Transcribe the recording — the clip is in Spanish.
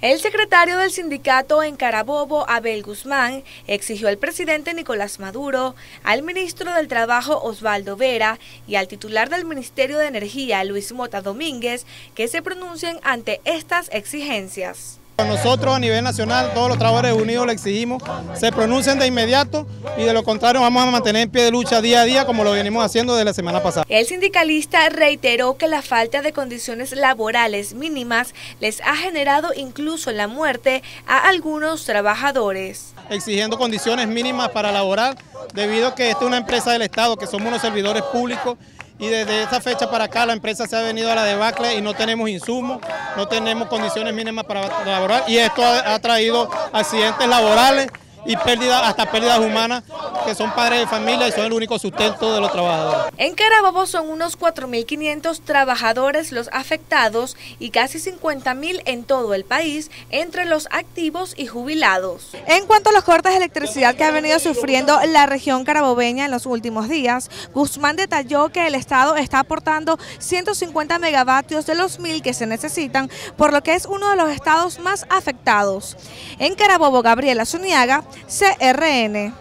El secretario del sindicato en Carabobo, Abel Guzmán, exigió al presidente Nicolás Maduro, al ministro del Trabajo Osvaldo Vera y al titular del Ministerio de Energía Luis Mota Domínguez que se pronuncien ante estas exigencias. Nosotros a nivel nacional, todos los trabajadores unidos le exigimos, se pronuncien de inmediato y de lo contrario vamos a mantener en pie de lucha día a día como lo venimos haciendo desde la semana pasada. El sindicalista reiteró que la falta de condiciones laborales mínimas les ha generado incluso la muerte a algunos trabajadores. Exigiendo condiciones mínimas para laborar debido a que esta es una empresa del Estado, que somos unos servidores públicos y desde esa fecha para acá la empresa se ha venido a la debacle y no tenemos insumos, no tenemos condiciones mínimas para laborar y esto ha, traído accidentes laborales y pérdidas, hasta pérdidas humanas que son padres de familia y son el único sustento de los trabajadores. En Carabobo son unos 4.500 trabajadores los afectados y casi 50.000 en todo el país entre los activos y jubilados. En cuanto a los cortes de electricidad que ha venido sufriendo la región carabobeña en los últimos días, Guzmán detalló que el Estado está aportando 150 megavatios de los mil que se necesitan, por lo que es uno de los estados más afectados. En Carabobo, Gabriela Zuniaga, CRN.